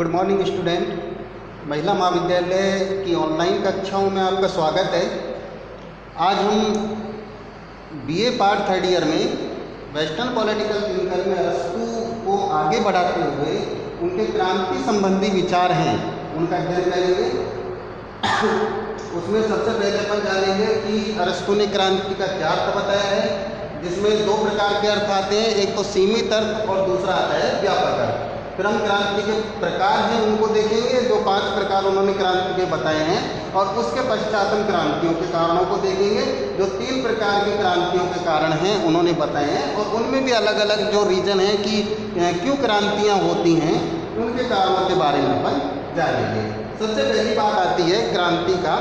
Good morning student महिला महाविद्यालय की ऑनलाइन कक्षाओं में आपका स्वागत है। आज हम बीए पार्ट थर्ड ईयर में वेस्टर्न पॉलिटिकल थिंकर में अरस्तु को आगे बढ़ाते हुए उनके क्रांति संबंधी विचार हैं, उनका अध्ययन करेंगे। उसमें सबसे पहले अपन जानेंगे कि अरस्तु ने क्रांति का क्या अर्थ बताया है, जिसमें दो प्रकार के अर्थ आते हैं, एक तो सीमित अर्थ और दूसरा आता है व्यापक अर्थ। फिर हम क्रांति के प्रकार हैं, उनको देखेंगे। जो पाँच प्रकार उन्होंने क्रांति के बताए हैं और उसके पश्चात हम क्रांतियों के कारणों को देखेंगे। जो तीन प्रकार की क्रांतियों के कारण हैं, उन्होंने बताए हैं। और उनमें भी अलग अलग जो रीज़न है कि क्यों क्रांतियाँ होती हैं, उनके कारणों के बारे में अपन जानेंगे। सबसे पहली बात आती है क्रांति का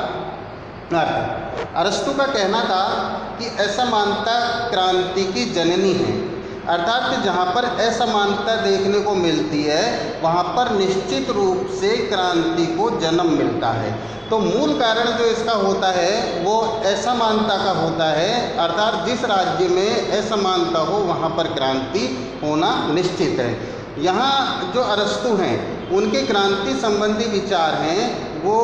अर्थ। अरस्तु का कहना था कि ऐसा मानता क्रांति की जननी है। अर्थात जहाँ पर असमानता देखने को मिलती है, वहाँ पर निश्चित रूप से क्रांति को जन्म मिलता है। तो मूल कारण जो इसका होता है, वो असमानता का होता है। अर्थात जिस राज्य में असमानता हो, वहाँ पर क्रांति होना निश्चित है। यहाँ जो अरस्तु हैं, उनके क्रांति संबंधी विचार हैं, वो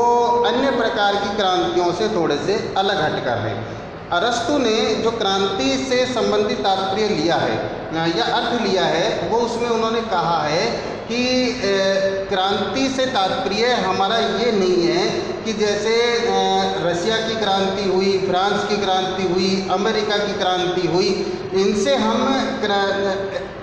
अन्य प्रकार की क्रांतियों से थोड़े से अलग हटकर हैं। अरस्तु ने जो क्रांति से संबंधित तात्पर्य लिया है या अर्थ लिया है, वो उसमें उन्होंने कहा है कि क्रांति से तात्पर्य हमारा ये नहीं है कि जैसे रसिया की क्रांति हुई, फ्रांस की क्रांति हुई, अमेरिका की क्रांति हुई, इनसे हम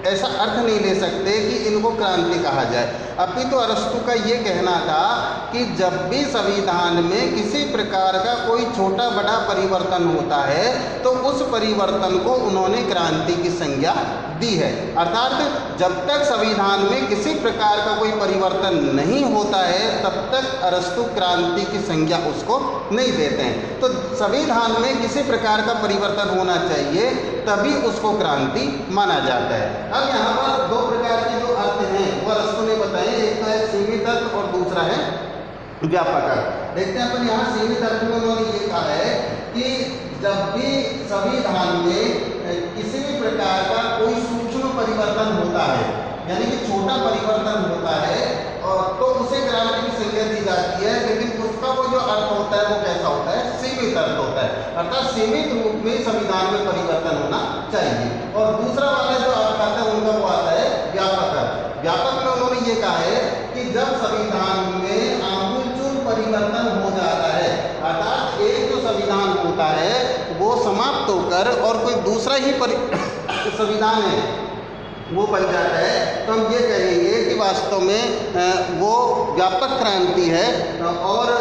ऐसा अर्थ नहीं ले सकते कि इनको क्रांति कहा जाए। अभी तो अरस्तु का ये कहना था कि जब भी संविधान में किसी प्रकार का कोई छोटा बड़ा परिवर्तन होता है तो उस परिवर्तन को उन्होंने क्रांति की संज्ञा दी है। अर्थात, जब तक संविधान में किसी प्रकार का कोई परिवर्तन नहीं होता है, तब तक अरस्तु क्रांति की संज्ञा उसको नहीं देते हैं। तो संविधान में किसी प्रकार का परिवर्तन होना चाहिए, तभी उसको क्रांति माना जाता है। अब यहाँ पर दो प्रकार के जो अर्थ हैं, वो अरस्तु ने बताए, एक तो है सीमित अर्थ और दूसरा है व्यापक अर्थ। देखते हैं अपन यहाँ सीमित अर्थ में उन्होंने ये कहा है कि जब भी संविधान में किसी भी प्रकार का कोई सूक्ष्म परिवर्तन होता है, यानी कि छोटा परिवर्तन होता है और तो उसे क्रांति की संज्ञा दी जाती है, लेकिन जो अर्थ होता है वो कैसा होता है? सीमित अर्थ होता है। अर्थात सीमित रूप में संविधान में परिवर्तन होना चाहिए। और दूसरा वाला जो अर्थ आता है, उनका वो आता है व्यापक अर्थ। व्यापक में उन्होंने ये कहा है कि जब संविधान में आमूलचूल परिवर्तन हो जाता है, अर्थात एक जो संविधान होता है, वो समाप्त होकर और कोई दूसरा ही संविधान है वो बन जाता है तो हम ये कहेंगे कि वास्तव में वो व्यापक क्रांति है और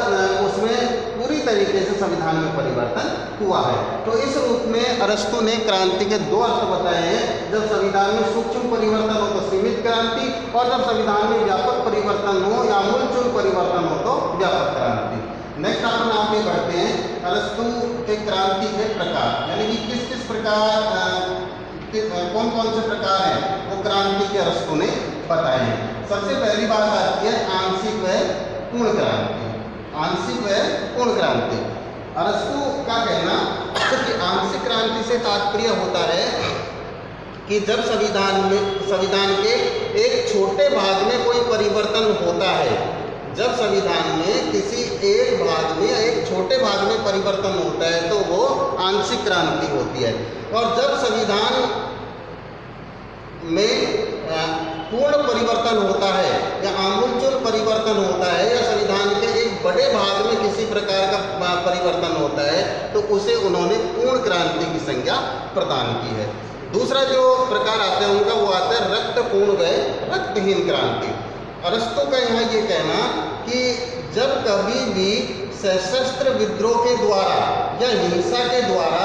उसमें पूरी तरीके से संविधान में परिवर्तन हुआ है। तो इस रूप में अरस्तु ने क्रांति के दो अर्थ बताए हैं, जब संविधान में सूक्ष्म परिवर्तन हो तो सीमित क्रांति और जब संविधान में व्यापक परिवर्तन हो या मूलचूल परिवर्तन हो तो व्यापक क्रांति। नेक्स्ट अपन आगे बढ़ते हैं, अरस्तु के क्रांति के प्रकार, यानी कि किस किस प्रकार कौन कौन से प्रकार हैं, वो क्रांति के अरस्तु ने बताए हैं सबसे पहली बात आती है आंशिक व पूर्ण क्रांति। आंशिक व पूर्ण क्रांति। अरस्तु का कहना कि आंशिक क्रांति से तात्पर्य होता है कि जब संविधान में, संविधान के एक छोटे भाग में कोई परिवर्तन होता है जब संविधान में किसी एक भाग में एक छोटे भाग में परिवर्तन होता है तो वो आंशिक क्रांति होती है। और जब संविधान में पूर्ण परिवर्तन होता है या आमूलचूल परिवर्तन होता है या संविधान के एक बड़े भाग में किसी प्रकार का परिवर्तन होता है तो उसे उन्होंने पूर्ण क्रांति की संज्ञा प्रदान की है। दूसरा जो प्रकार आता है, उनका वो आता है रक्तपूर्ण व रक्तहीन क्रांति। अरस्तु का यहाँ ये कहना कि जब कभी भी सशस्त्र विद्रोह के द्वारा या हिंसा के द्वारा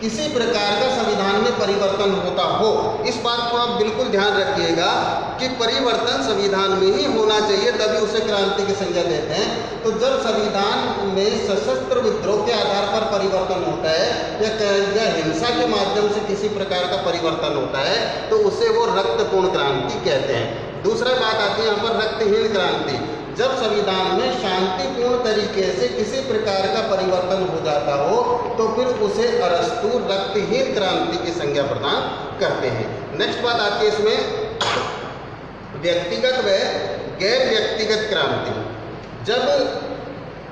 किसी प्रकार का संविधान में परिवर्तन होता हो इस बात को आप बिल्कुल ध्यान रखिएगा कि परिवर्तन संविधान में ही होना चाहिए तभी उसे क्रांति की संज्ञा देते हैं। तो जब संविधान में सशस्त्र विद्रोह के आधार पर परिवर्तन होता है या, या हिंसा के माध्यम से किसी प्रकार का परिवर्तन होता है तो उसे वो रक्तपूर्ण क्रांति कहते हैं। दूसरा बात आती है यहाँ पर रक्तहीन क्रांति। जब संविधान में शांतिपूर्ण तरीके से किसी प्रकार का परिवर्तन हो जाता हो तो फिर उसे अरस्तु रक्तहीन क्रांति की संज्ञा प्रदान करते हैं। नेक्स्ट बात आती है इसमें, व्यक्तिगत व गैर व्यक्तिगत क्रांति। जब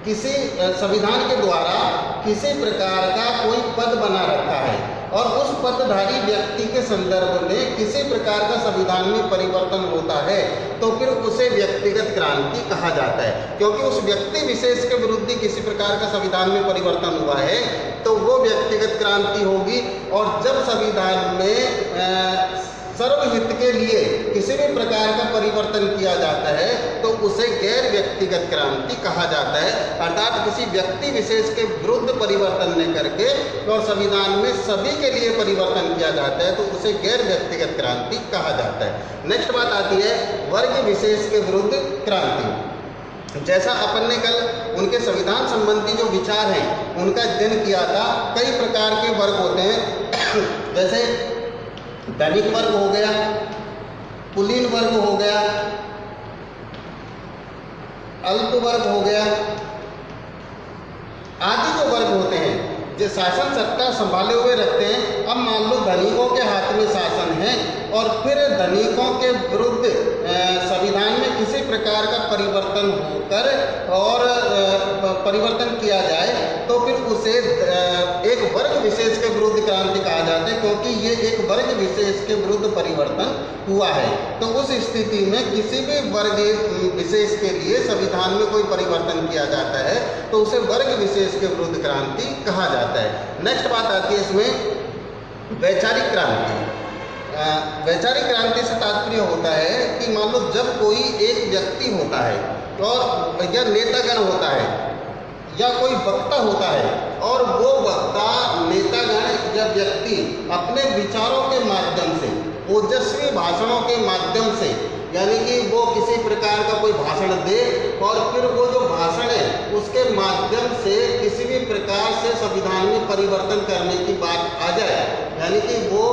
किसी संविधान के द्वारा किसी प्रकार का कोई पद बना रखा है और उस पदधारी व्यक्ति के संदर्भ में किसी प्रकार का संविधान में परिवर्तन होता है तो फिर उसे व्यक्तिगत क्रांति कहा जाता है। क्योंकि उस व्यक्ति विशेष के विरुद्ध किसी प्रकार का संविधान में परिवर्तन हुआ है तो वो व्यक्तिगत क्रांति होगी। और जब संविधान में सर्वहित के लिए किसी भी प्रकार का परिवर्तन किया जाता है तो उसे गैर व्यक्तिगत क्रांति कहा जाता है। अर्थात किसी व्यक्ति विशेष के विरुद्ध परिवर्तन न करके और संविधान में सभी के लिए परिवर्तन किया जाता है तो उसे गैर व्यक्तिगत क्रांति कहा जाता है। नेक्स्ट बात आती है, वर्ग विशेष के विरुद्ध क्रांति। जैसा अपन ने कल उनके संविधान संबंधी जो विचार हैं, उनका अध्ययन किया था, कई प्रकार के वर्ग होते हैं। जैसे धनिक वर्ग हो गया कुलीन वर्ग हो गया, अल्प वर्ग हो गया, आदि जो वर्ग होते हैं, जो शासन सत्ता संभाले हुए रखते हैं, अब मान लो धनिकों के हाथ में शासन है और फिर धनिकों के विरुद्ध संविधान में किसी प्रकार का परिवर्तन होकर और परिवर्तन किया जाए तो फिर उसे एक वर्ग विशेष के विरुद्ध क्रांति कहा जाता है, क्योंकि ये एक वर्ग विशेष के विरुद्ध परिवर्तन हुआ है। तो उस स्थिति में किसी भी वर्ग विशेष के लिए संविधान में कोई परिवर्तन किया जाता है तो उसे वर्ग विशेष के विरुद्ध क्रांति कहा जाता है। नेक्स्ट बात आती है इसमें, वैचारिक क्रांति। वैचारिक क्रांति से तात्पर्य होता है कि मान लो जब कोई एक व्यक्ति होता है और या नेतागण होता है, या कोई वक्ता होता है, और वो वक्ता, नेतागण या व्यक्ति अपने विचारों के माध्यम से, ओजस्वी भाषणों के माध्यम से, यानी कि वो किसी प्रकार का कोई भाषण दे और फिर वो जो भाषण है, उसके माध्यम से किसी भी प्रकार से संविधान में परिवर्तन करने की बात आ जाए यानी कि वो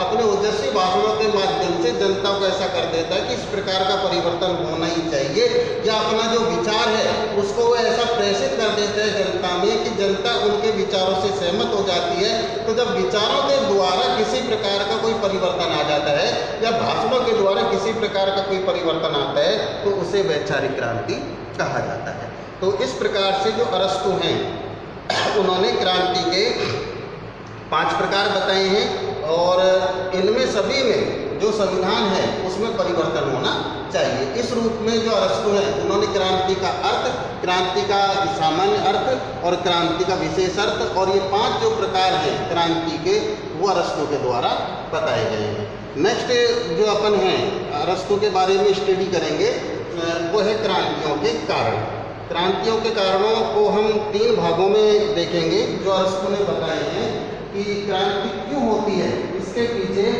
अपने उद्देश्य भाषणों के माध्यम से जनता को ऐसा कर देता है कि इस प्रकार का परिवर्तन होना ही चाहिए, या अपना जो विचार है, उसको वो ऐसा प्रेषित कर देता है जनता में कि जनता उनके विचारों से सहमत हो जाती है। तो जब विचारों के द्वारा किसी प्रकार का कोई परिवर्तन आ जाता है, या भाषणों के द्वारा किसी प्रकार का कोई परिवर्तन आता है तो उसे वैचारिक क्रांति कहा जाता है। तो इस प्रकार से जो अरस्तु हैं, उन्होंने क्रांति के पाँच प्रकार बताए हैं और इनमें सभी में जो संविधान है, उसमें परिवर्तन होना चाहिए। इस रूप में जो अरस्तु है, उन्होंने क्रांति का अर्थ, क्रांति का सामान्य अर्थ और क्रांति का विशेष अर्थ और ये पाँच जो प्रकार हैं क्रांति के, वो अरस्तु के द्वारा बताए गए हैं। नेक्स्ट जो अपन हैं, अरस्तु के बारे में स्टडी करेंगे, वो है क्रांतियों के कारण। क्रांतियों के कारणों को हम तीन भागों में देखेंगे, जो अरस्तु ने बताए हैं। कि क्रांति क्यों होती है? इसके पीछे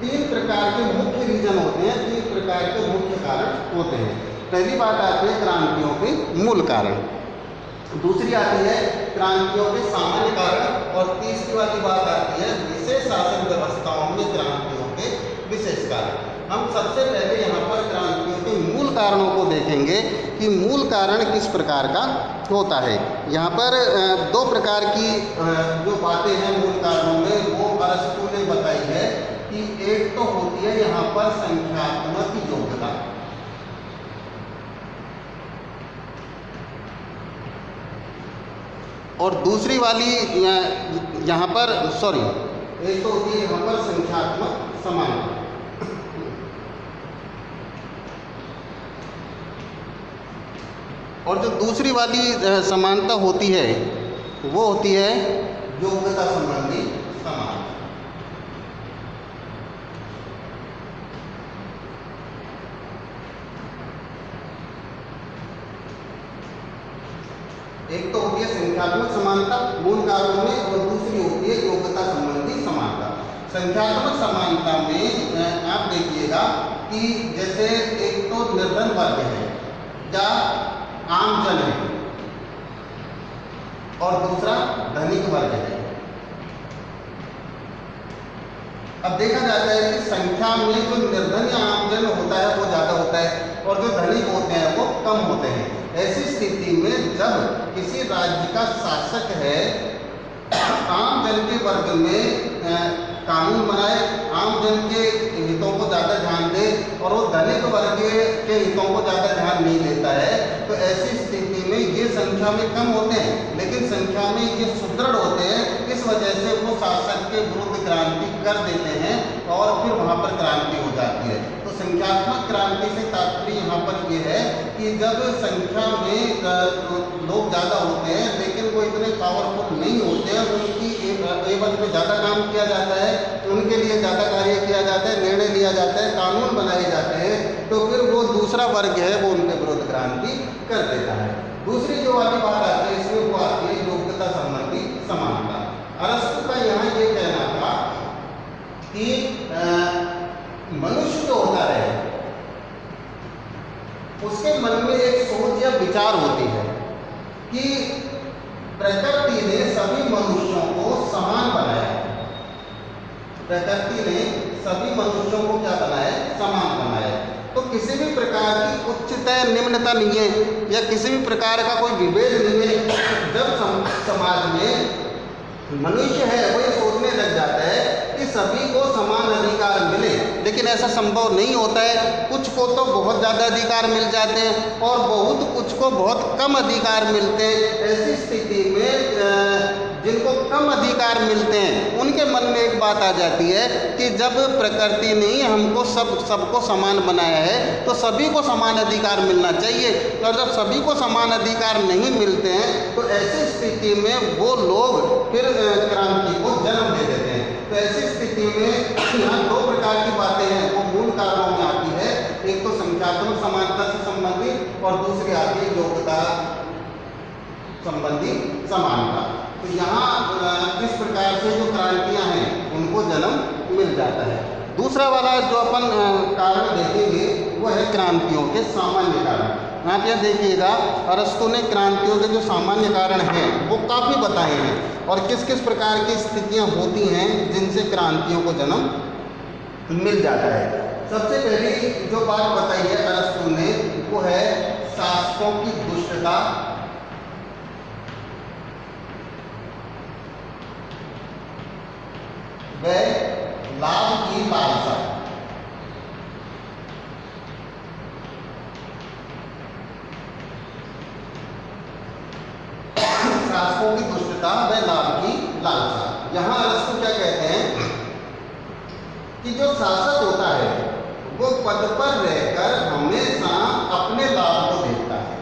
तीन प्रकार के मुख्य रीजन होते हैं, तीन प्रकार के मुख्य कारण होते हैं। पहली बात आती है क्रांतियों के मूल कारण। दूसरी आती है क्रांतियों के सामान्य कारण, और तीसरी वाली बात आती है विशेष शासन व्यवस्थाओं में क्रांतियों के विशेष कारण। हम सबसे पहले यहाँ पर क्रांतियों के मूल कारणों को देखेंगे कि मूल कारण किस प्रकार का होता है। यहाँ पर दो प्रकार की जो बातें हैं मूल कारणों में, वो अरस्तु ने बताई है कि एक तो होती है यहाँ पर संख्यात्मक योग्यता। और दूसरी वाली यहाँ पर, सॉरी, एक तो होती है यहाँ पर संख्यात्मक समानता। और जो दूसरी वाली समानता होती है, वो होती है योग्यता संबंधी एक तो होती है संख्यात्मक समानता मूल कारणों में और दूसरी होती है योग्यता संबंधी समानता। संख्यात्मक समानता में आप देखिएगा कि जैसे एक तो निर्धन वर्ग है, या आम जन है। और दूसरा, धनिक वर्ग है। अब देखा जाता है कि संख्या में जो निर्धन या आमजन होता है, वो ज़्यादा होता है, और जो धनिक होते हैं, वो कम होते हैं। ऐसी स्थिति में जब किसी राज्य का शासक है आम जन के वर्ग में कानून बनाए, आम जन के हितों को ज़्यादा ध्यान दे और वो धनिक वर्ग के हितों को ज़्यादा ध्यान नहीं देता है तो ऐसी स्थिति में ये संख्या में कम होते हैं, लेकिन संख्या में ये सुदृढ़ होते हैं, इस वजह से वो शासक के विरुद्ध क्रांति कर देते हैं और फिर वहाँ पर क्रांति हो जाती है। तो संख्यात्मक क्रांति से तात्पर्य कि जब संख्या में लोग ज़्यादा होते हैं, लेकिन वो इतने पावरफुल नहीं होते हैं उनकी एवज में ज़्यादा काम किया जाता है उनके लिए ज़्यादा कार्य किया जाता है, निर्णय लिया जाता है, कानून बनाए जाते हैं तो फिर वो दूसरा वर्ग है, वो उनके विरुद्ध क्रांति कर देता है। दूसरी जो वाली बात आती है, इसमें वो आती है योग्यता संबंधी समानता। अरस्तु का यहाँ ये कहना था कि मनुष्य जो होता है उसके मन में एक सोच या विचार होती है कि प्रकृति ने सभी मनुष्यों को समान बनाया प्रकृति ने सभी मनुष्यों को क्या बनाया समान बनाया तो किसी भी प्रकार की उच्चता निम्नता नहीं है या किसी भी प्रकार का कोई विभेद नहीं है। जब सम, समाज में मनुष्य है वो ये सोचने लग जाता है कि सभी को समान अधिकार मिले लेकिन ऐसा संभव नहीं होता है। कुछ को तो बहुत ज़्यादा अधिकार मिल जाते हैं और बहुत कुछ को बहुत कम अधिकार मिलते हैं। ऐसी स्थिति में जिनको कम अधिकार मिलते हैं, उनके मन में एक बात आ जाती है कि जब प्रकृति ने हमको सब, सबको समान बनाया है तो सभी को समान अधिकार मिलना चाहिए। और जब सभी को समान अधिकार नहीं मिलते हैं तो ऐसी स्थिति में वो लोग फिर क्रांति को जन्म दे देते हैं। तो ऐसी स्थिति में यहाँ दो प्रकार की बातें हैं, वो मूल कारणों में आती है। एक तो संख्यात्मक समानता से संबंधित और दूसरी आती है योग्यता संबंधी समानता। तो यहाँ इस प्रकार से जो क्रांतियाँ हैं, उनको जन्म मिल जाता है। दूसरा वाला जो अपन कारण देखेंगे, वो है क्रांतियों के सामान्य कारण। यहाँ पे देखिएगा, अरस्तु ने क्रांतियों के जो सामान्य कारण हैं, वो काफ़ी बताए हैं। और किस किस प्रकार की स्थितियाँ होती हैं, जिनसे क्रांतियों को जन्म मिल जाता है। सबसे पहली जो बात बताई है अरस्तु ने, वो है शासकों की दुष्टता। व लाभ की लालसा शासकों की दुष्टता व लाभ की लालसा यहाँ अरस्तु क्या कहते हैं कि जो शासक होता है वो पद पर रहकर हमेशा अपने लाभ को देखता है।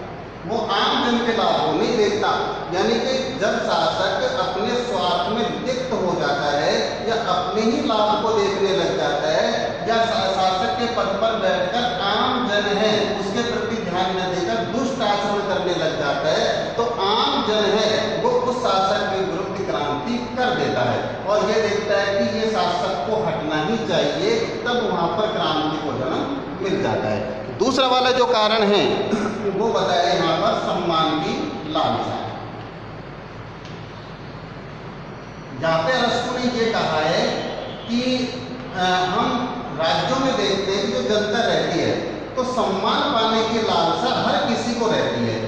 वो आम जन के लाभ को नहीं देखता, यानी कि जब शासक अपने स्वार्थ में लिप्त हो जाता है या अपने ही लाभ को देखने लग जाता है, या शासक के पद पर बैठकर आम जन है, उसके प्रति ध्यान न देकर दुष्ट आचरण करने लग जाता है तो आम जन है वो उस शासक के विरुद्ध क्रांति कर देता है और ये देखता है कि ये शासक को चाहिए, तब वहाँ पर क्रांति को जन्म मिल जाता है। दूसरा वाला जो कारण है, वो बताया यहाँ पर सम्मान की लालसा। जहाँ पे रस्तु ने ये कहा है कि हम राज्यों में देखते हैं जो जनता रहती है तो सम्मान पाने की लालसा हर किसी को रहती है।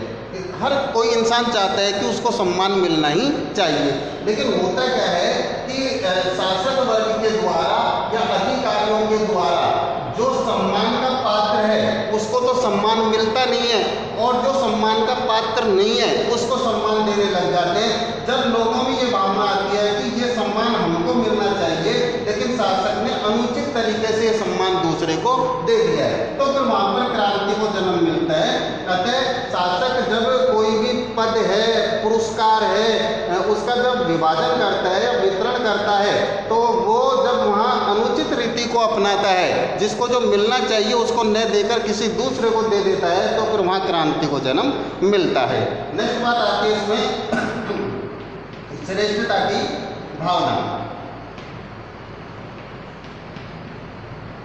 हर कोई इंसान चाहता है कि उसको सम्मान मिलना ही चाहिए। लेकिन होता क्या है कि शासक वर्ग के द्वारा या अधिकारियों के द्वारा। जो सम्मान का पात्र है, उसको तो सम्मान मिलता नहीं है, और जो सम्मान का पात्र नहीं है, उसको सम्मान देने लग जाते हैं। जब लोगों में ये भावना आती है कि ये सम्मान हमको मिलना चाहिए, लेकिन शासक ने अनुचित तरीके से ये सम्मान दूसरे को दे दिया है। तो फिर वहाँ पर क्रांति को जन्म मिलता है। अतः शासक जब कोई भी पद है, पुरस्कार है उसका जब विभाजन करता है या वितरण करता है तो वो जब वहाँ अनुचित रीति को अपनाता है, जिसको जो मिलना चाहिए उसको न देकर किसी दूसरे को दे देता है तो फिर वहाँ क्रांति को जन्म मिलता है। नेक्स्ट बात आती है इसमें, श्रेष्ठता की भावना।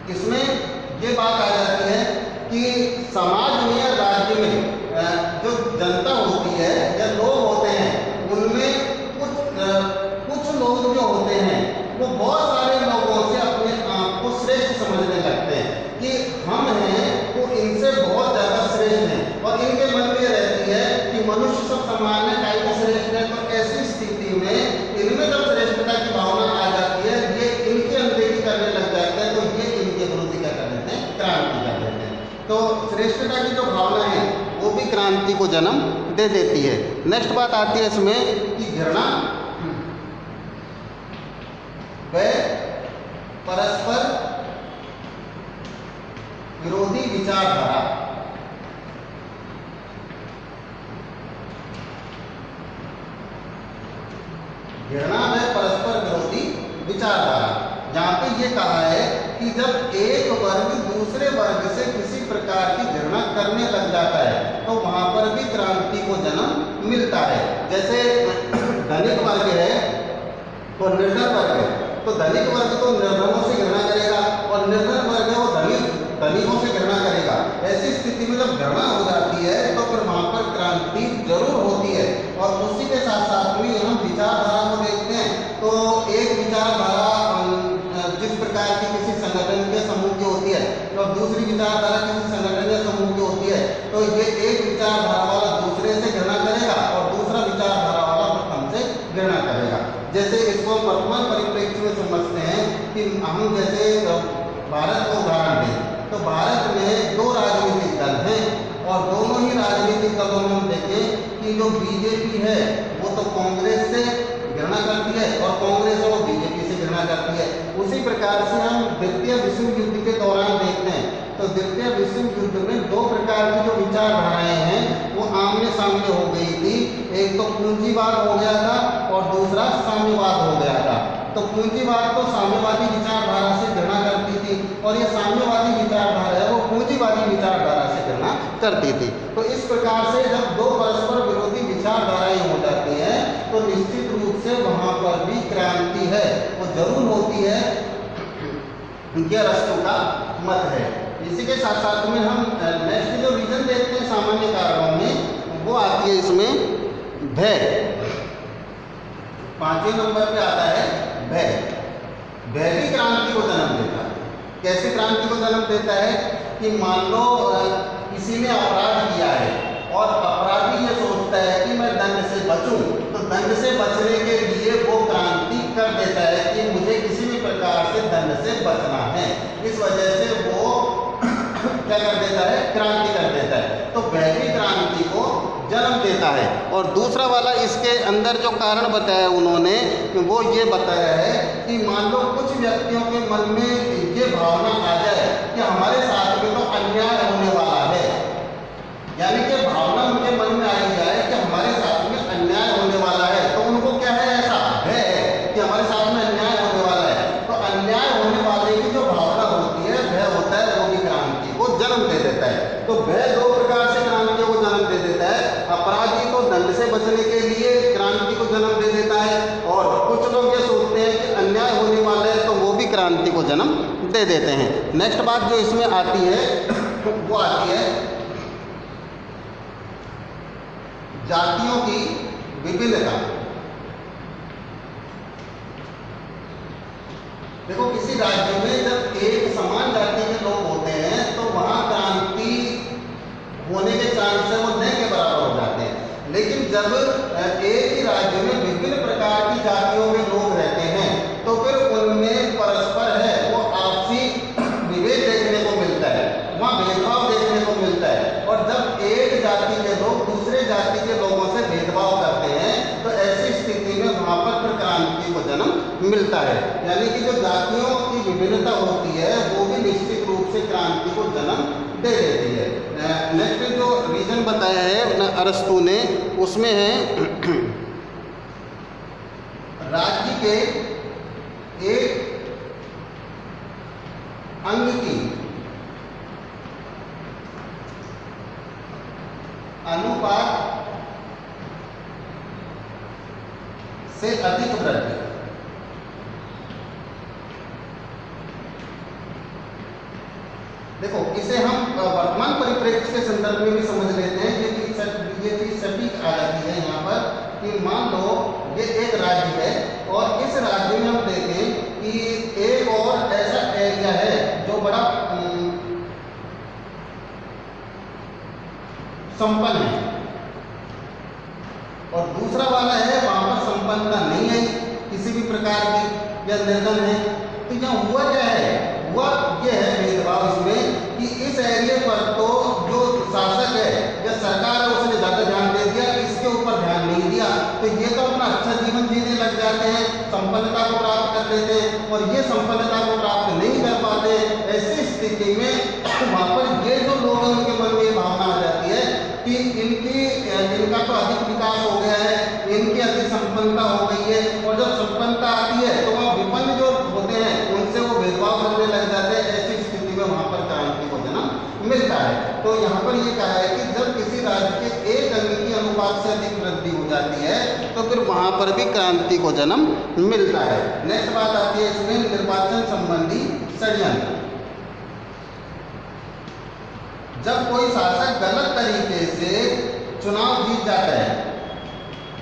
इसमें ये बात आ जाती है कि समाज सम्मान में कई असर रखते तो ऐसी स्थिति में इनमें जब श्रेष्ठता की भावना आ जाती है, ये इनके अनदेखी करने लग जाते हैं तो ये इनके विरुद्ध क्या कर देते हैं? क्रांति कर देते हैं। तो श्रेष्ठता की जो भावना है, वो भी क्रांति को जन्म दे देती है। नेक्स्ट बात आती है इसमें कि घृणा जब एक वर्ग दूसरे वर्ग से किसी प्रकार की घृणा करने लग जाता है तो वहाँ पर भी क्रांति को जन्म मिलता है। जैसे धनिक वर्ग है और निर्धन वर्ग है तो धनिक वर्ग तो निर्धनों से घृणा करेगा और निर्धन वर्ग है वो धनिक, धनिकों से घृणा करेगा। ऐसी स्थिति में जब घृणा हो जाती है तो फिर वहाँ पर क्रांति ज़रूर होती है। और उसी के साथ साथ में हम विचारधारा को देखते हैं तो एक विचारधारा प्रकार की किसी संगठन के समूह की होती है और दूसरी विचारधारा किसी संगठन के समूह की होती है तो ये एक विचारधारा वाला दूसरे से घृणा करेगा और दूसरा विचारधारा वाला प्रथम से घृणा करेगा। जैसे इसको हम वर्तमान परिप्रेक्ष्य में समझते हैं कि हम जैसे भारत को उदाहरण दें तो भारत में दो राजनीतिक दल हैं और दोनों ही राजनीतिक दलों में हम देखें कि जो बीजेपी है, वो तो कांग्रेस से घृणा करती है और कांग्रेस वो बीजेपी घृणा करती है। उसी प्रकार से हम द्वितीय विश्व युद्ध के दौरान देखते हैं। तो द्वितीय विश्व युद्ध में दो प्रकार की जो विचारधाराएँ हैं, वो आमने सामने हो गई थी। एक तो पूंजीवाद हो गया था और दूसरा साम्यवाद हो गया था। तो पूंजीवाद तो साम्यवादी विचारधारा से घृणा करती थी और ये साम्यवादी विचारधारा है, वो पूंजीवादी विचारधारा से घृणा करती थी। तो इस प्रकार से जब दो परस्पर विरोधी विचारधाराएँ हो जाती हैं तो निश्चित वहाँ पर भी क्रांति है, वो ज़रूर होती है। रस्तों का मत है। इसी के साथ साथ में हम नेक्स्ट जो रीजन देखते हैं सामान्य कारणों में, वो आती है इसमें भय। पाँचवें नंबर पे आता है भय। भय भी क्रांति को जन्म देता है। कैसे क्रांति को जन्म देता है कि मान लो किसी ने अपराध किया है। और अपराधी ये सोचता है कि मैं दंड से बचूं तो दंड से बचने के लिए वो क्रांति कर देता है कि मुझे किसी भी प्रकार से दंड से बचना है। इस वजह से वो क्या कर देता है? क्रांति कर देता है। तो वह क्रांति को जन्म देता है। और दूसरा वाला इसके अंदर जो कारण बताया उन्होंने, वो ये बताया है कि मान लो कुछ व्यक्तियों के मन में ये भावना आ जाए कि हमारे साथ में तो अन्याय होने वाला है। यानी कि भावना उनके मन में आई जाए कि हमारे साथ में अन्याय होने वाला है। तो उनको क्या है ऐसा? है कि हमारे साथ में अन्याय होने वाला है। तो अन्याय होने वाले की जो भावना होती है, भय होता है वो भी क्रांति को जन्म दे देता है। तो भय दो प्रकार से क्रांति को जन्म दे देता है। अपराधी को दंड से बचने के लिए क्रांति को जन्म दे देता है और कुछ लोग ये सोचते हैं कि अन्याय होने वाला है तो वो भी क्रांति को जन्म दे देते हैं। नेक्स्ट बात जो इसमें आती है, वो आती है जातियों की विभिन्नता। देखो, किसी राज्य में जब एक समान जाति के लोग होते हैं तो वहाँ क्रांति होने के चांस है वो नए के बराबर हो जाते हैं। लेकिन जब एक ही राज्य में विभिन्न प्रकार की जातियों के लोग रहते हैं तो फिर उनमें परस्पर है वो आपसी विवेक देखने को मिलता है वहाँ भेदभाव देखने को मिलता है और जब एक जाति के लोग दूसरे जाति के लोगों से भेदभाव करते हैं तो ऐसी स्थिति में वहाँ पर फिर क्रांति को जन्म मिलता है। यानी कि जो जातियों की विभिन्नता होती है, वो भी निश्चित रूप से क्रांति को जन्म दे देती है। नेक्स्ट जो रीजन बताया है अरस्तु ने, उसमें है, राज्य के एक अंग की अनुपात से अधिक वृद्धि देखो इसे हम वर्तमान परिप्रेक्ष्य के संदर्भ में भी समझ लेते हैं ये चीज़ ये चीज़ सटीक आ जाती है यहाँ पर कि मान लो ये एक राज्य है और इस राज्य में हम देखें कि एक और ऐसा एरिया है जो बड़ा संपन्न है। और दूसरा वाला है, वहाँ पर संपन्नता नहीं है किसी भी प्रकार की या निर्धन है। तो यहाँ हुआ क्या है? हुआ ये है भेदभाव इसमें कि इस एरिया पर तो जो शासक है या सरकार है उसने ज़्यादा संपन्नता को प्राप्त कर लेते और ये संपन्नता को प्राप्त नहीं कर पाते, ऐसी स्थिति में वहाँ पर ये जो लोग हैं, उनके मन में ये भावना आ जाती है कि इनकी इनका तो अधिक विकास हो गया है, इनकी अधिक संपन्नता हो गई है और जब संपन्नता आती है तो वह विपन्न जो होते हैं, उनसे वो भेदभाव करने लग जाते हैं, ऐसी स्थिति में वहाँ पर क्रांति को जन्म मिलता है। तो यहाँ पर ये कहा है कि जब किसी राज्य के एक अंग की अनुपात से अधिक जाती है तो फिर वहाँ पर भी क्रांति को जन्म मिलता है। नेक्स्ट बात आती है इसमें निर्वाचन संबंधी षड्यंत्र जब कोई शासक गलत तरीके से चुनाव जीत जाता है,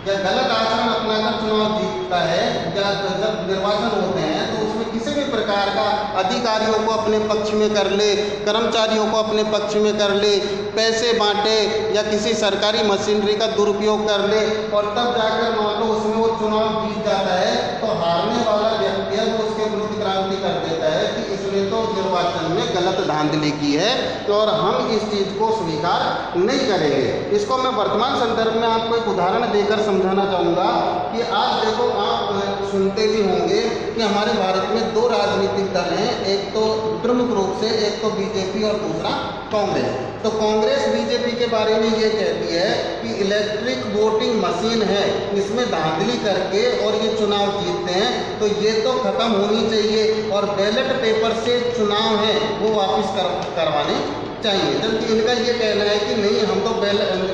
या गलत आचरण अपनाकर चुनाव जीतता है, या जब निर्वाचन होते हैं तो उसमें किसी भी प्रकार का अधिकारियों को अपने पक्ष में कर ले, कर्मचारियों को अपने पक्ष में कर ले, पैसे बांटे या किसी सरकारी मशीनरी का दुरुपयोग कर ले और तब जाकर मान लो उसमें वो चुनाव जीत जाता है तो हारने वाला व्यक्ति है, वो उसके विरुद्ध क्रांति कर देता है कि इसने तो निर्वाचन में गलत धांधली की है और हम इस चीज़ को स्वीकार नहीं करेंगे। इसको मैं वर्तमान संदर्भ में आपको एक उदाहरण देकर समझाना चाहूँगा कि आज देखो आप सुनते भी होंगे कि हमारे भारत में दो राजनीतिक दल हैं, एक तो प्रमुख रूप से, एक तो बीजेपी और दूसरा कांग्रेस। तो कांग्रेस बीजेपी के बारे में ये कहती है कि इलेक्ट्रिक वोटिंग मशीन है, इसमें धांधली करके और ये चुनाव जीतते हैं तो ये तो ख़त्म होनी चाहिए और बैलेट पेपर से चुनाव है, वो वापस कर, करवाने चाहिए। जबकि इनका ये कहना है कि नहीं, हम तो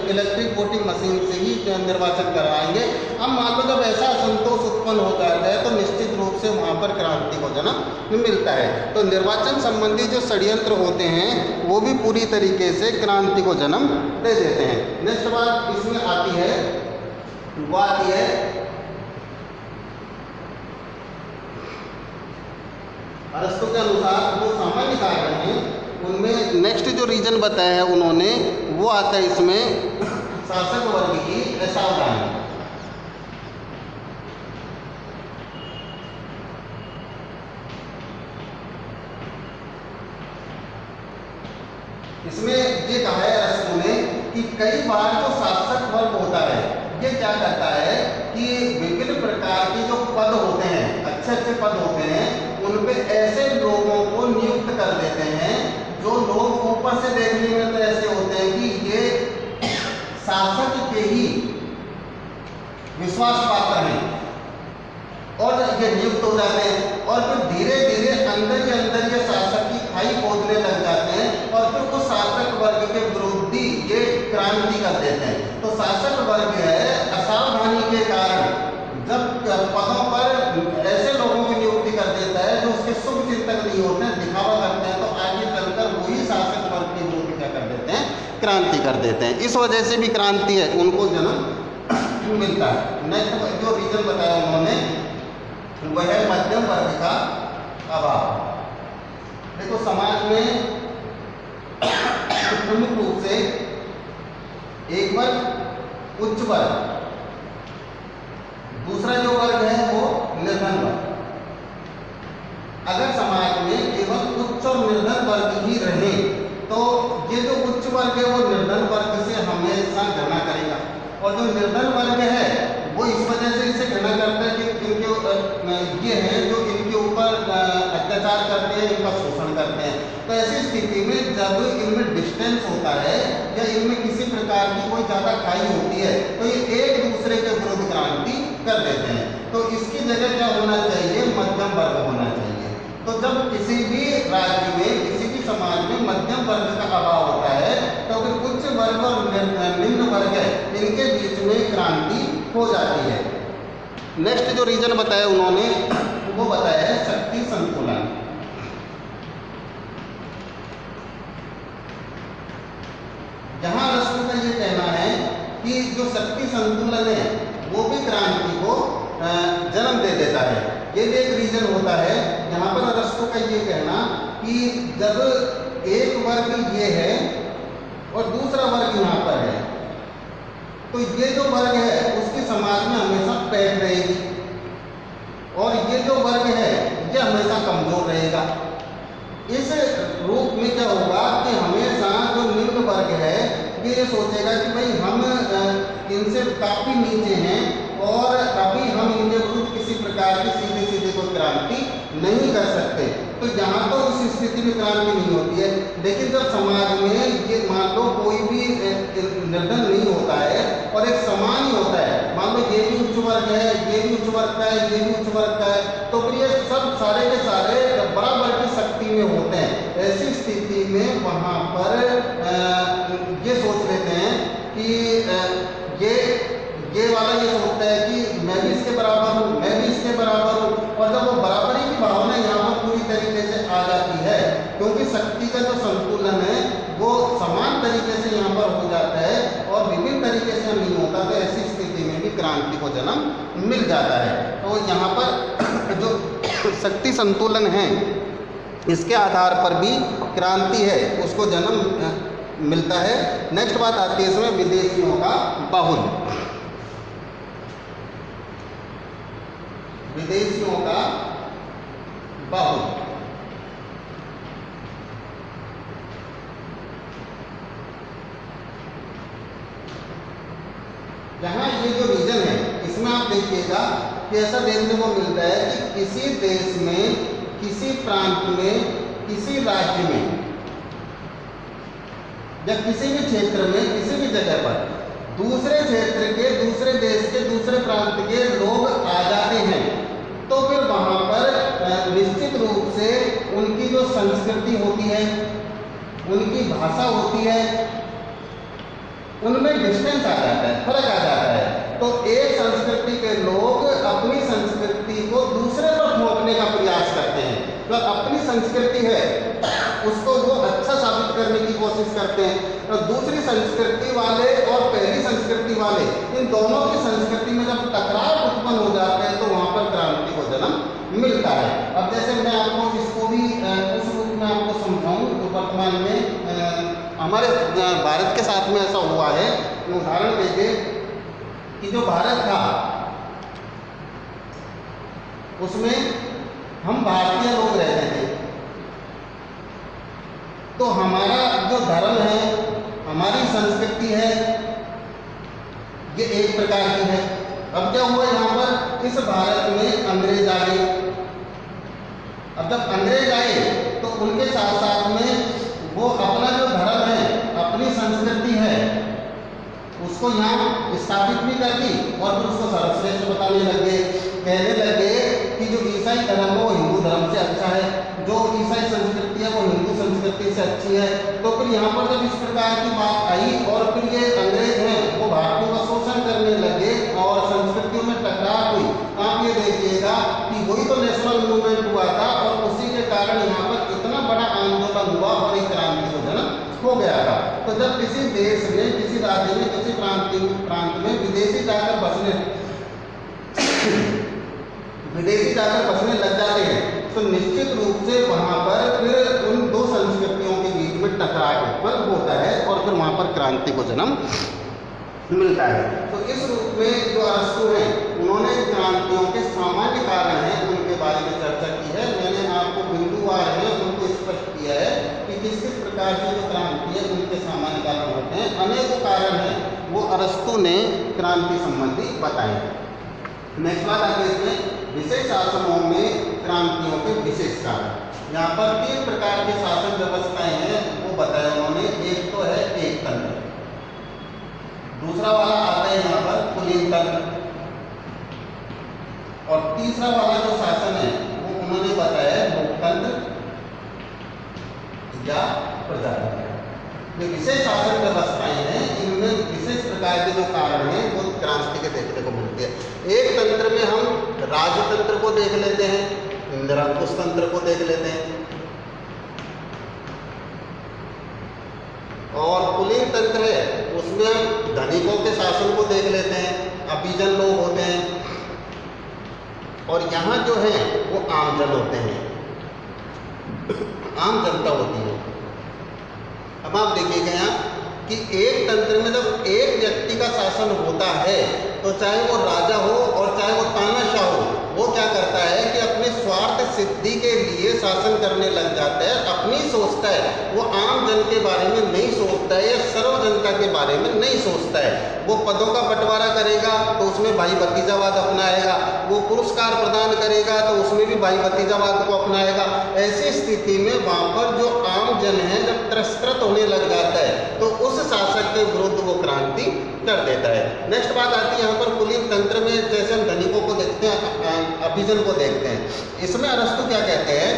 इलेक्ट्रिक वोटिंग मशीन से ही निर्वाचन करवाएँगे। अब मान लो जब ऐसा असंतोष उत्पन्न हो जाता है तो निश्चित रूप से वहाँ पर क्रांति को जन्म मिलता है। तो निर्वाचन संबंधी जो षड्यंत्र होते हैं, वो भी पूरी तरीके से क्रांति को जन्म दे देते हैं। नेक्स्ट बात इसमें आती है वो आती है, अरस्तु के अनुसार जो सामान्य कारण हैं उनमें नेक्स्ट जो रीजन बताया है उन्होंने, वो आता है इसमें शासक वर्ग की असावधानी इसमें ये कहा है रस्तु ने कि कई बार जो शासक वर्ग होता है, ये क्या करता है कि विभिन्न प्रकार के जो पद होते हैं अच्छे अच्छे पद होते हैं उन पे ऐसे लोगों को नियुक्त कर देते हैं। लोग ऊपर से देखने में तो ऐसे होते हैं कि ये शासक के ही विश्वास पात्र हैं। और ये नियुक्त हो जाते हैं और फिर धीरे धीरे अंदर के अंदर ये शासक की खाई खोदने लग जाते हैं और फिर वो शासक वर्ग के विरोधी ये क्रांति कर देते हैं। तो शासक वर्ग है असावधानी के कारण जब पदों पर ऐसे लोगों की नियुक्ति कर देता है जो उसके शुभ चिंतक नहीं होते हैं दिखावा करते हैं तो आगे चलकर वही शासक वर्ग के विरोधी क्या कर देते हैं क्रांति कर देते हैं। इस वजह से भी क्रांति है। उनको जन्म मिलता है? नेक्स्ट जो रीजन बताया उन्होंने, वह है मध्यम वर्ग का अभाव। देखो, समाज में प्रमुख रूप से एक वर्ग, उच्च वर्ग। दूसरा जो वर्ग है, वो निर्धन वर्ग। अगर समाज में केवल उच्च और निर्धन वर्ग ही रहे तो ये जो उच्च वर्ग है वो निर्धन वर्ग से हमेशा घृणा करेगा और जो निर्धन वर्ग है। वो इस वजह से इसे घृणा करता है कि इनके ये हैं जो इनके ऊपर अत्याचार करते हैं, इनका शोषण करते हैं। तो ऐसी स्थिति में जब इनमें डिस्टेंस होता है या इनमें किसी प्रकार की कोई ज़्यादा खाई होती है तो ये एक दूसरे के विरुद्ध क्रांति कर देते हैं। तो इसकी जगह क्या होना चाहिए? मध्यम वर्ग होना चाहिए। तो जब किसी भी राज्य में किसी समाज में मध्यम वर्ग का अभाव होता है तो फिर उच्च वर्ग और निम्न वर्ग है इनके बीच में क्रांति हो जाती है। नेक्स्ट जो रीजन बताया उन्होंने, वो बताया है शक्ति संतुलन। जहाँ रश्मि का ये कहना है कि जो शक्ति संतुलन है, वो भी क्रांति को जन्म दे देता है। ये भी एक रीजन होता है। जहाँ पर रस्तों का ये कहना कि जब एक वर्ग ये है और दूसरा वर्ग यहाँ पर है तो ये जो वर्ग है, उसकी समाज में हमेशा पैठ रहेगी। और ये जो वर्ग है, ये हमेशा कमज़ोर रहेगा। इस रूप में क्या होगा कि हमेशा जो निम्न वर्ग है, ये सोचेगा कि भाई हम इनसे काफ़ी नीचे हैं और अभी हम इनके विरुद्ध किसी प्रकार की सीधे सीधे कोई क्रांति नहीं कर सकते। तो यहाँ तो उस स्थिति में क्रांति नहीं होती है। लेकिन जब समाज में ये मान लो कोई भी निर्धन नहीं होता है और एक समान ही होता है, मान लो ये भी उच्च वर्ग है, ये भी उच्च वर्ग का है, ये भी उच्च वर्ग का है तो फिर ये सब सारे के सारे बराबर की शक्ति में होते हैं। ऐसी स्थिति में वहाँ पर ये सोच लेते हैं कि ये ये वाला ये सोचता है कि मैं भी इसके बराबर हूँ, मैं भी इसके बराबर हूँ। और जब वो बराबरी की भावना यहाँ पर पूरी तरीके से आ जाती है, क्योंकि शक्ति का जो संतुलन है, वो समान तरीके से यहाँ पर हो जाता है और विभिन्न तरीके से नहीं होता तो ऐसी स्थिति में भी क्रांति को जन्म मिल जाता है। तो यहाँ पर जो शक्ति संतुलन है, इसके आधार पर भी क्रांति है, उसको जन्म मिलता है। नेक्स्ट बात आती है इसमें विदेशियों का बाहुल्य विदेशियों का बाहुल्य यहाँ ये जो रीजन है, इसमें आप देखिएगा कि ऐसा देखने को मिलता है कि किसी देश में, किसी प्रांत में, किसी राज्य में, या किसी भी क्षेत्र में, किसी भी जगह पर, दूसरे क्षेत्र के, दूसरे देश के, दूसरे प्रांत के लोग आ जाते हैं। तो फिर वहाँ पर निश्चित रूप से उनकी जो संस्कृति होती है, उनकी भाषा होती है, उनमें डिस्टेंस आ जाता है, फ़र्क आ जाता है। तो एक संस्कृति के लोग अपनी तो अपनी संस्कृति है, उसको वो अच्छा साबित करने की कोशिश करते हैं। तो दूसरी संस्कृति वाले और पहली संस्कृति वाले, इन दोनों की संस्कृति में जब टकराव उत्पन्न हो जाते हैं तो वहाँ पर क्रांति को जन्म मिलता है। अब जैसे मैं आपको इसको भी उस रूप में आपको समझाऊं तो वर्तमान में हमारे भारत के साथ में ऐसा हुआ है। उदाहरण देखिए कि जो भारत था, उसमें हम भारतीय लोग रहते थे तो हमारा जो धर्म है, हमारी संस्कृति है, ये एक प्रकार की है। अब क्या हुआ यहाँ पर? इस भारत में अंग्रेज़ आ गए। अब जब अंग्रेज़ आए तो उनके साथ साथ में वो अपना जो धर्म है, अपनी संस्कृति है, उसको यहाँ स्थापित भी कर दी और फिर उसको सर्वश्रेष्ठ बताने लगे कहने लगे कि जो ईसाई धर्म है, वो हिंदू धर्म से अच्छा है। जो ईसाई संस्कृति है, वो हिंदू संस्कृति से अच्छी है। तो फिर यहाँ पर जब इस प्रकार की बात आई और फिर ये अंग्रेज़ हैं, वो भारतीयों का शोषण करने लगे और संस्कृतियों में टकराव हुई। आप ये देखिएगा कि वही तो नेशनल मूवमेंट हुआ था और उसी के कारण यहाँ पर इतना बड़ा आंदोलन हुआ और एक क्रांति को जन्म हो गया था। तो जब किसी देश में, किसी राज्य में, किसी प्रांत प्रांत में विदेशी जाकर बसने विदेशी जाकर बसने लग जाते हैं तो निश्चित रूप से वहाँ पर फिर उन दो संस्कृतियों के बीच में टकराव उत्पन्न होता है और फिर वहाँ पर क्रांति को जन्म मिलता है। तो इस रूप में जो अरस्तु हैं, उन्होंने क्रांतियों के सामान्य कारण हैं, उनके बारे में चर्चा की है। मैंने आपको बिंदुवार है, उनको स्पष्ट किया है कि किस किस प्रकार से जो क्रांति है, उनके सामान्य कारण होते हैं। अनेकों कारण हैं, वो अरस्तु ने क्रांति संबंधी बताए। नेक्स्ट बात आगे इसमें विशेष शासनों में क्रांतियों के विशेष कारण। यहाँ पर तीन प्रकार की शासन व्यवस्थाएँ हैं, वो बताया उन्होंने। एक तो है एक तंत्र दूसरा वाला आता है यहाँ पर कुलीन तंत्र और तीसरा वाला जो शासन है, वो उन्होंने बताया लोकतंत्र या प्रजातंत्र। जो विशेष शासन व्यवस्थाएँ हैं, इनमें विशेष प्रकार के जो कारण हैं, वो क्रांति के देखने को मिलते हैं एक तंत्र में हम राजतंत्र को देख लेते हैं निरंकुश तंत्र को देख लेते हैं। और पुलिंग तंत्र है, उसमें हम धनिकों के शासन को देख लेते हैं, अभिजन लोग होते हैं। और यहाँ जो है, वो आम जन होते हैं। आम जनता होती है। अब आप देखिएगा यहाँ कि एक तंत्र में जब एक व्यक्ति का शासन होता है तो चाहे वो राजा हो और चाहे वो तानाशाह हो, वो क्या करता है कि अपने स्वार्थ सिद्धि के लिए शासन करने लग जाता है। अपनी सोचता है। वो आम जन के बारे में नहीं सोचता है या सर्व जनता के बारे में नहीं सोचता है। वो पदों का बंटवारा करेगा तो उसमें भाई भतीजावाद अपनाएगा। वो पुरस्कार प्रदान करेगा तो उसमें भी भाई भतीजावाद को अपनाएगा। ऐसी स्थिति में वहाँ पर जो आम जन है, जब तिरस्कृत होने लग जाता है तो के विरुद्ध वो क्रांति कर देता है। नेक्स्ट बात आती है यहाँ पर कुलीन तंत्र में जैसे हम धनिकों को देखते हैं अभिजन को देखते हैं। इसमें अरस्तु क्या कहते हैं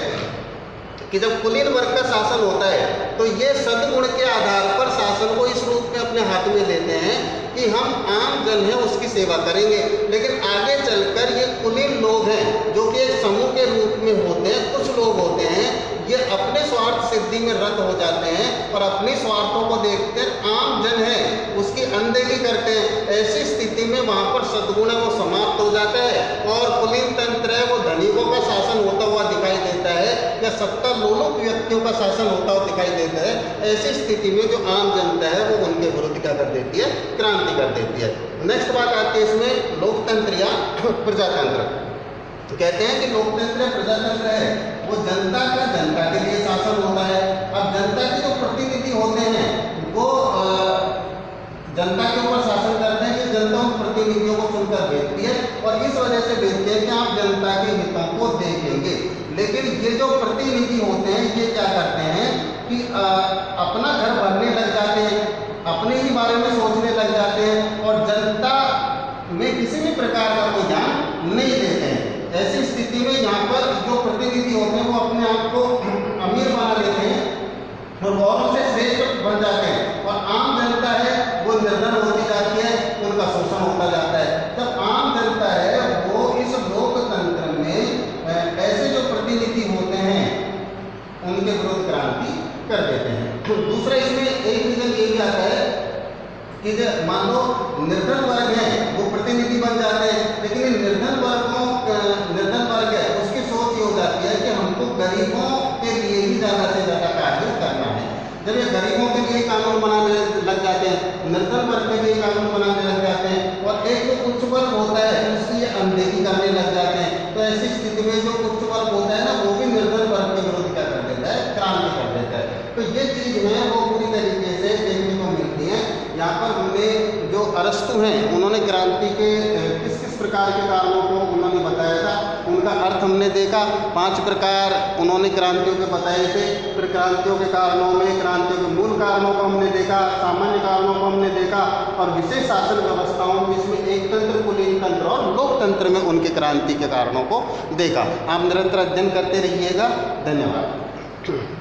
कि जब कुलीन वर्ग का शासन होता है तो ये सदगुण के आधार पर शासन को इस रूप में अपने हाथ में लेते हैं कि हम आम जन हैं, उसकी सेवा करेंगे। लेकिन आगे चलकर ये कुलीन लोग हैं, जो कि एक समूह के रूप में होते हैं, कुछ लोग होते हैं ये अपने स्वार्थ सिद्धि में रत हो जाते हैं और अपने स्वार्थों को देखते आम जन है, उसकी अनदेखी करते हैं। ऐसी स्थिति में वहाँ पर सदगुण है, वो समाप्त हो जाता है और कुलीन तंत्र है, वो धनिकों का शासन होता हुआ दिखाई देता है या सत्ता लोलुप व्यक्तियों का शासन होता हुआ दिखाई देता है। ऐसी स्थिति में जो आम जनता है, वो उनके विरुद्ध क्या कर देती है? क्रांति कर देती है। नेक्स्ट बात आती है इसमें, लोकतंत्र या प्रजातंत्र। तो कहते हैं कि लोकतंत्र प्रजातंत्र है। वो जनता का जनता के लिए शासन होता है। अब जनता के जो प्रतिनिधि होते हैं वो जनता के ऊपर शासन करते हैं जनता उन प्रतिनिधियों को चुनकर भेजती है और इस वजह से भेजती है कि आप जनता के हितों को देखेंगे। लेकिन ये जो प्रतिनिधि होते हैं ये क्या करते हैं कि आ, अपना घर भरने लग जाते हैं अपने ही बारे में सोचने लग जाते हैं और जनता में किसी भी प्रकार का कोई ध्यान नहीं देते। ऐसी स्थिति में यहाँ पर जो प्रतिनिधि होते हैं, वो अपने आप को अमीर बना लेते हैं और गौरव से श्रेष्ठ बन जाते हैं। और आम जनता है, वो निर्धन होती जाती है, उनका शोषण होता जाता है। जब आम जनता है, वो इस लोकतंत्र में ऐसे जो प्रतिनिधि होते हैं, उनके विरोध क्रांति कर देते हैं। तो दूसरा इसमें एक रीजन ये भी आता है कि मान लो, निर्धन वर्ग है वो प्रतिनिधि बन जाते हैं लेकिन निर्धन वर्गों निर्धन वर्ग है उसकी सोच ये हो जाती है कि हमको गरीबों के लिए ही ज़्यादा से ज़्यादा कार्य करना है जब ये गरीबों के लिए कानून बनाने लग जाते हैं निर्धन वर्ग के लिए कानून बनाने लग जाते हैं और एक जो उच्च वर्ग होता है उसकी ये अनदेखी करने लग जाते हैं तो ऐसी स्थिति में जो उच्च वर्ग होता है ना वो भी निर्धन वर्ग के विरुद्ध क्या कर देता है क्रांति कर देता है तो ये चीज़ है वो पूरी तरीके से देखने को मिलती है यहाँ पर हमने जो अरस्तु हैं उन्होंने क्रांति के किस किस प्रकार के कारणों को उन्होंने बताया था उनका अर्थ हमने देखा, पाँच प्रकार उन्होंने क्रांतियों के बताए थे। फिर क्रांतियों के कारणों में, क्रांतियों के मूल कारणों को हमने देखा, सामान्य कारणों को हमने देखा और विशेष शासन व्यवस्थाओं में इसमें एक तंत्र कुलीन तंत्र और लोकतंत्र में उनके क्रांति के कारणों को देखा। आप निरंतर अध्ययन करते रहिएगा। धन्यवाद।